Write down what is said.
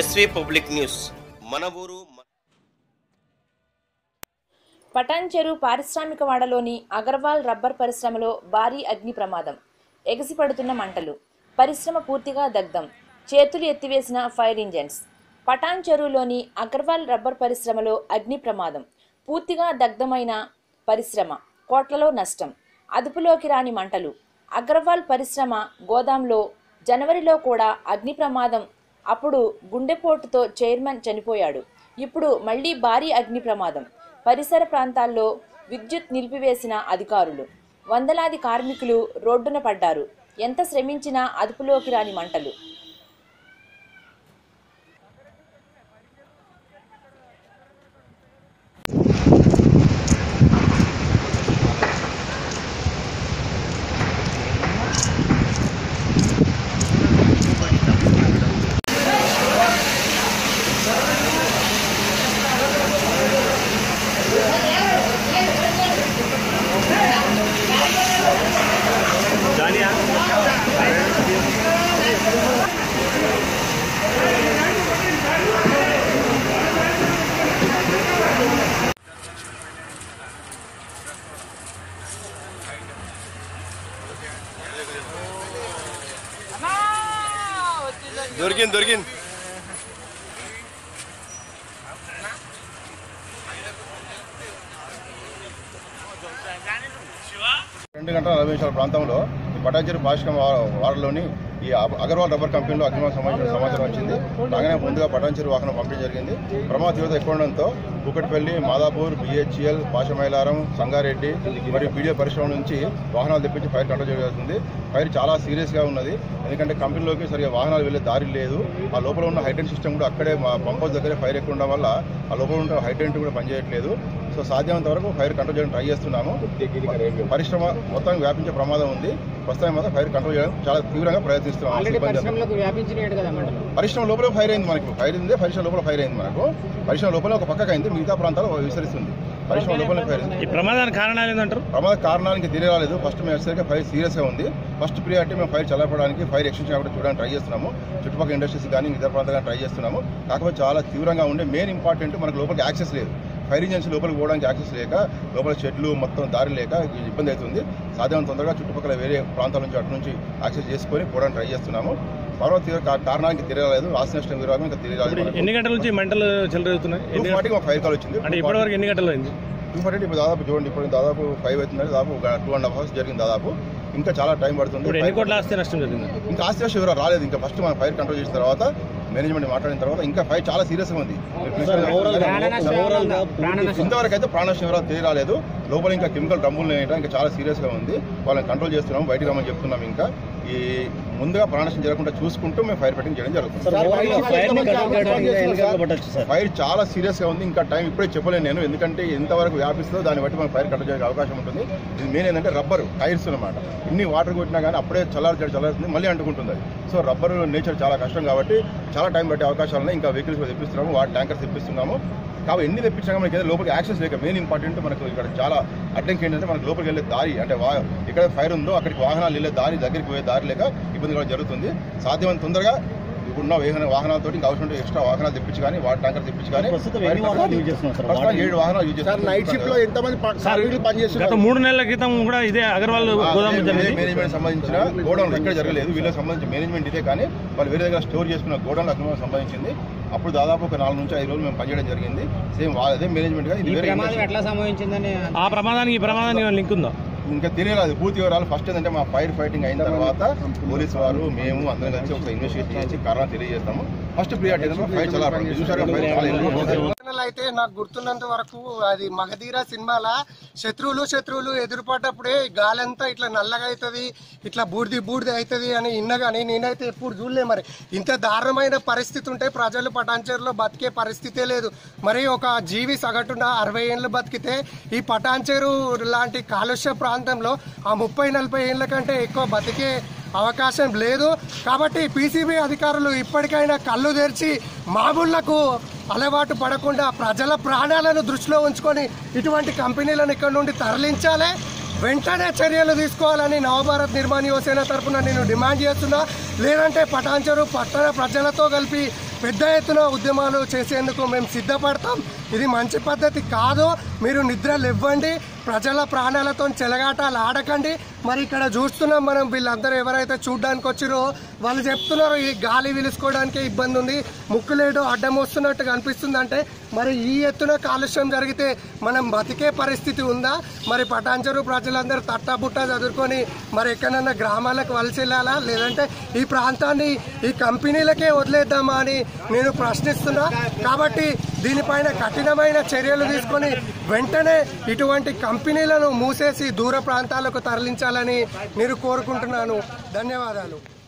SV public news. మన ఊరు Patancheru పారిశ్రామికవాడలోని Agarwal rubber పరిశ్రమలో భారీ అగ్ని ప్రమాదం. ఎగసిపడుతున్న మంటలు. పరిశ్రమ పూర్తిగా దగ్ధం. చేతులు ఎత్తివేసిన ఫైర్ ఇంజన్స్. పటాన్చెరులోని అగర్వాల్ రబ్బర్ పరిశ్రమలో అగ్ని ప్రమాదం. పూర్తిగా దగ్ధమైన పరిశ్రమ. కోట్లలో నష్టం. అదుపులోకి రాని మంటలు. అగర్వాల్ పరిశ్రమ గోదాంలో జనవరిలో కూడా అగ్ని ప్రమాదం. అప్పుడు గుండెపోటుతో చైర్మన్ చనిపోయాడు. ఇప్పుడు మళ్ళీ భారీ అగ్ని ప్రమాదం. పరిసర ప్రాంతాల్లో విద్యుత్ నిలిపివేసిన అధికారులు. వందలాది కార్మికులు రోడ్డున పడ్డారు. ఎంత శ్రమించినా అదుపులోకి రాని మంటలు. దొరికింది దొరికింది. రెండు గంటల నలభై నిమిషాల ప్రాంతంలో ఈ పటాచేరు పారిశ్రమ వాడలోని ఈ అగ- అగర్వాల్ రబ్బర్ కంపెనీలో అగ్నిమాన్ సంబంధించిన సమాచారం వచ్చింది. రాగానే ముందుగా పటాన్చెరు వాహనం పంపిణీ జరిగింది. ప్రమాద తీవ్రత ఎక్కువ ఉండడంతో కూకట్పల్లి మాదాపూర్ బిహెచ్ఎల్ పాషమైలారం సంగారెడ్డి మరియు పీడియో పరిశ్రమ నుంచి వాహనాలు తెప్పించి ఫైర్ కంట్రోల్ జరుగుతుంది ఫైర్ చాలా సీరియస్గా ఉన్నది. ఎందుకంటే కంపెనీలోకి సరిగా వాహనాలు వెళ్ళే దారి లేదు. ఆ లోపల ఉన్న హైడ్రెంట్ సిస్టమ్ కూడా అక్కడే పంపౌస్ దగ్గరే ఫైర్ ఎక్కువ ఉండడం వల్ల ఆ లోపల ఉన్న హైడ్రెంట్ కూడా పనిచేయట్లేదు. సో సాధ్యమైనంత వరకు ఫైర్ కంట్రోల్ చేయడం ట్రై చేస్తున్నాము. పరిశ్రమ మొత్తం వ్యాపించే ప్రమాదం ఉంది. ప్రస్తుతం మాత్రం ఫైర్ కంట్రోల్ చేయడం చాలా తీవ్రంగా ప్రయత్నిస్తున్నాము. పరిశ్రమ లోపల ఫైర్ అయింది మనకు. ఫైర్ అయింది పరిశ్రమ లోపల ఫైర్ అయింది మనకు. పరిశ్రమ లోపల ఒక పక్కకు అయింది మిగతా ప్రాంతాలు విస్తరిస్తుంది. పరిశ్రమ లోపల ఫైర్ అయింది. ఈ ప్రమాదానికి కారణాలు ఏంటంటారు ప్రమాద కారణానికి తెలియరాలేదు ఫస్ట్ మేము వచ్చేసరికి ఫైర్ సీరియస్గా ఉంది. ఫస్ట్ ప్రియారిటీ మేము ఫైర్ చల్లపడానికి ఫైర్ ఎక్స్టెన్షన్ కాబట్టి చూడడానికి ట్రై చేస్తున్నాము. చుట్టుపక్కల ఇండస్ట్రీస్ కానీ ఇతర ప్రాంతాలు ట్రై చేస్తున్నాము. కాకపోతే చాలా తీవ్రంగా ఉండే. మెయిన్ ఇంపార్టెంట్ మనకు లోపలికి యాక్సెస్ లేదు. ఫైర్ ఇంజన్స్ లోపలికి పోవడానికి యాక్సెస్ లేక లోపల చెట్లు మొత్తం దారి లేక ఇబ్బంది అవుతుంది. సాధ్యమైన తొందరగా చుట్టుపక్కల వేరే ప్రాంతాల నుంచి అటు నుంచి యాక్సెస్ చేసుకొని పోవడానికి ట్రై చేస్తున్నాము. కా- కారణానికి తెలియలేదు. రాసి నష్టం విరామం ఇంకా తెలియలేదు. ఎన్ని గంటల నుంచి మంటలు చెలరేగుతున్నాయి టూ ఫార్టీకి ఒక ఫైర్ కాల్ వచ్చింది. అంటే ఇప్పటివరకు ఎన్ని గంటలు అయింది? టూ ఫార్టీ ఇప్పుడు దాదాపు చూడండి ఇప్పుడు దాదాపు ఫైవ్ అవుతుంది దాదాపు టూ అండ్ హాఫ్ అవర్స్ జరిగింది దాదాపు. ఇంకా చాలా టైం పడుతుంది. ఇప్పుడు ఎన్ని కోట్ల ఆస్తి నష్టం జరిగింది? ఇంకా ఆస్తి నష్టం రాలేదు. ఇంకా ఫస్ట్ మనం ఫైర్ కంట్రోల్ చేసిన తర్వాత మేనేజ్మెంట్ మాట్లాడిన తర్వాత ఇంకా ఫైర్ చాలా సీరియస్గా ఉంది. ఇంతవరకు అయితే ప్రాణ నష్టం ఎవరో తెలియరాలేదు. లోపల ఇంకా కెమికల్ డ్రమ్ములు లేయటం ఇంకా చాలా సీరియస్గా ఉంది. వాళ్ళని కంట్రోల్ చేస్తున్నాం బయటకు రమ్మని చెప్తున్నాం ఇంకా. ఈ ముందుగా ప్రాణ నష్టం జరగకుండా చూసుకుంటూ మేము ఫైర్ ఫైటింగ్ చేయడం జరుగుతుంది. ఫైర్ చాలా సీరియస్గా ఉంది. ఇంకా టైం ఇప్పుడే చెప్పలేను నేను. ఎందుకంటే ఎంతవరకు వ్యాపిస్తుందో దాన్ని బట్టి మనం ఫైర్ కంట్రోల్ చేయడానికి అవకాశం ఉంటుంది. ఇది మెయిన్ ఏంటంటే రబ్బర్ టైర్స్ అనమాట ఇన్ని వాటర్ కొట్టినా కానీ అప్పుడే చల్లారి చల్లారుతుంది మళ్ళీ అంటుకుంటుంది అది. సో రబ్బర్ నేచర్ చాలా కష్టం కాబట్టి చాలా టైం పట్టే అవకాశాలు ఉన్నాయి. ఇంకా వెహికల్స్ తెప్పిస్తున్నాము వాటి ట్యాంకర్స్ తెప్పిస్తున్నాము. కాబట్టి ఎన్ని తెప్పించినా మనకి ఏదో లోపలికి యాక్సెస్ లేక మెయిన్ ఇంపార్టెంట్ మనకు ఇక్కడ చాలా అడ్డంకి ఏంటంటే మనకు లోపలికి వెళ్ళే దారి అంటే వా ఎక్కడ ఫైర్ ఉందో అక్కడికి వాహనాలు వెళ్ళే దారి దగ్గరికి పోయే దారి లేక ఇబ్బంది కూడా జరుగుతుంది. సాధ్యమైన తొందరగా ఇప్పుడున్న వాహన వాహనాలతో ఇంకా అవసరం ఎక్స్ట్రా వాహనాలు తెప్పించి కానీ వాటర్ ట్యాంకర్ తెప్పించి కానీ ప్రస్తుతం ఏడు వాహనాలు యూజ్ చేస్తున్నారు. నైట్ షిఫ్ట్లో ఎంతమంది మూడు నెలల క్రితం కూడా ఇదే అగర్వాల్ గోదాం మేనేజ్మెంట్ సంబంధించిన గోడౌన్ ఎక్కడ జరగలేదు. వీళ్ళకి సంబంధించి మేనేజ్మెంట్ ఇదే కానీ వాళ్ళు వేరే దగ్గర స్టోర్ చేసుకున్న గోడౌన్ అక్రమం సంబంధించింది అప్పుడు దాదాపు ఒక నాలుగు నుంచి ఐదు రోజులు మేము పనిచేయడం జరిగింది. సేమ్ అదే మేనేజ్మెంట్గా ఇది ఆ ప్రమాదానికి ప్రమాదానికి ఏమైనా లింక్ ఉందా? ఇంకా తెలియలేదు పూర్తి వివరాలు ఫస్ట్ ఏంటంటే మా ఫైర్ ఫైటింగ్ అయిన తర్వాత పోలీసు వారు మేము అందరం కలిసి ఒక ఇన్వెస్టిగేట్ చేసి కారణం తెలియజేస్తాము. ఫస్ట్ ప్రియారిటీ ఫైర్ చాలా చూసారు పాటలు అయితే నాకు గుర్తున్నంత వరకు అది మగధీర సినిమాల? శత్రువులు శత్రువులు ఎదురుపడ్డప్పుడే గాలంతా ఇట్లా నల్లగా అవుతుంది ఇట్లా బూడిది బూడిది అవుతుంది అని ఇన్న కానీ నేనైతే ఎప్పుడు చూడలే మరి. ఇంత దారుణమైన పరిస్థితి ఉంటే ప్రజలు పటాన్చేరులో బతికే పరిస్థితే లేదు. మరి ఒక జీవి సగటున అరవై ఏళ్ళు బతికితే ఈ పటాన్చేరు లాంటి కాలుష్య ప్రాంతంలో ఆ ముప్పై నలభై ఏళ్ళ కంటే ఎక్కువ బతికే అవకాశం లేదు. కాబట్టి పీసీబీ అధికారులు ఇప్పటికైనా కళ్ళు తెరిచి మామూళ్ళకు అలవాటు పడకుండా ప్రజల ప్రాణాలను దృష్టిలో ఉంచుకొని ఇటువంటి కంపెనీలను ఇక్కడ నుండి తరలించాలి. వెంటనే చర్యలు తీసుకోవాలని నవభారత్ నిర్మాణ యువసేన తరపున నేను డిమాండ్ చేస్తున్నా. లేదంటే పటాంచరు పట్టణ ప్రజలతో కలిపి పెద్ద ఎత్తున ఉద్యమాలు చేసేందుకు మేము సిద్ధపడతాం. ఇది మంచి పద్ధతి కాదు. మీరు నిద్రలు ఇవ్వండి ప్రజల ప్రాణాలతో చెలగాటాలు ఆడకండి. మరి ఇక్కడ చూస్తున్నాం మనం వీళ్ళందరూ ఎవరైతే చూడడానికి వచ్చిరో వాళ్ళు చెప్తున్నారు ఈ గాలి విలుసుకోవడానికే ఇబ్బంది ఉంది. ముక్కులేడు అడ్డం వస్తున్నట్టు కనిపిస్తుంది అంటే మరి ఈ ఎత్తున కాలుష్యం జరిగితే మనం బతికే పరిస్థితి ఉందా? మరి పటాన్చెరు ప్రజలందరూ తట్టబుట్ట చదువుకొని మరి ఎక్కడన్నా గ్రామాలకు వలస వెళ్ళాలా? లేదంటే ఈ ప్రాంతాన్ని ఈ కంపెనీలకే వదిలేద్దామా అని నేను ప్రశ్నిస్తున్నా. కాబట్టి దీనిపైన కఠినమైన చర్యలు తీసుకొని వెంటనే ఇటువంటి కంపెనీలను మూసేసి దూర ప్రాంతాలకు తరలించాలి. తరలించాలని మీరు కోరుకుంటున్నాను. ధన్యవాదాలు.